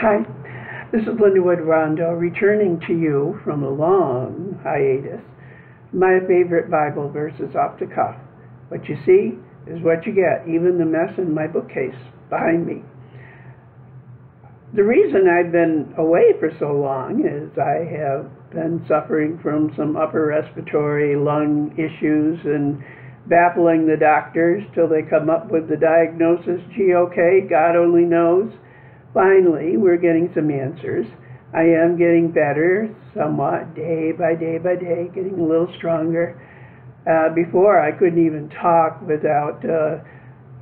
Hi, this is Linda Wood Rondeau returning to you from a long hiatus. My favorite Bible verses off the cuff. What you see is what you get, even the mess in my bookcase behind me. The reason I've been away for so long is I have been suffering from some upper respiratory lung issues and baffling the doctors till they come up with the diagnosis, okay, God only knows finally, we're getting some answers. I am getting better somewhat day by day by day, getting a little stronger. Uh, before, I couldn't even talk without uh,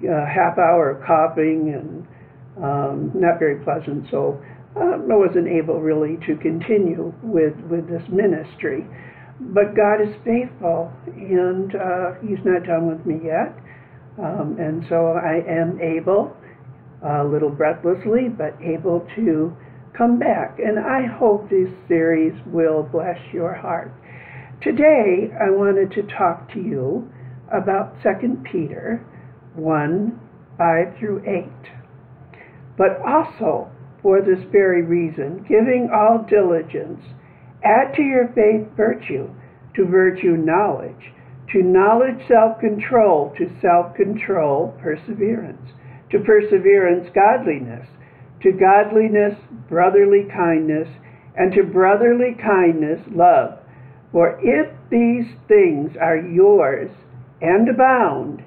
a half hour of coughing and um, not very pleasant. So um, I wasn't able really to continue with, with this ministry. But God is faithful, and uh, He's not done with me yet. Um, and so I am able a little breathlessly, but able to come back. And I hope this series will bless your heart. Today, I wanted to talk to you about 2 Peter 1 5 through 8. But also, for this very reason, giving all diligence, add to your faith virtue, to virtue knowledge, to knowledge self control, to self control perseverance to perseverance, godliness, to godliness, brotherly kindness, and to brotherly kindness, love. For if these things are yours and abound,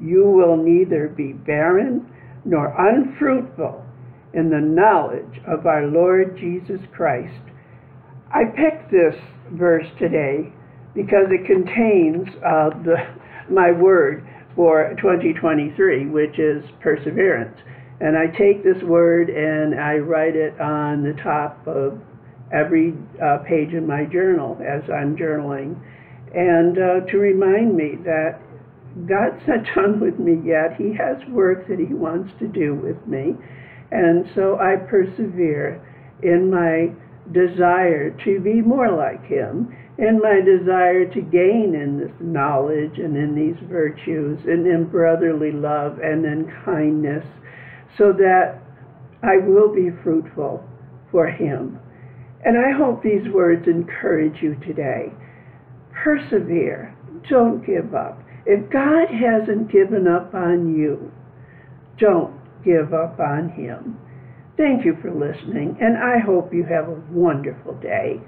you will neither be barren nor unfruitful in the knowledge of our Lord Jesus Christ. I picked this verse today because it contains uh, the, my word for 2023, which is perseverance. And I take this word and I write it on the top of every uh, page in my journal as I'm journaling. And uh, to remind me that God's not done with me yet. He has work that He wants to do with me. And so I persevere in my desire to be more like Him and my desire to gain in this knowledge and in these virtues and in brotherly love and in kindness so that I will be fruitful for Him. And I hope these words encourage you today. Persevere. Don't give up. If God hasn't given up on you, don't give up on Him. Thank you for listening, and I hope you have a wonderful day.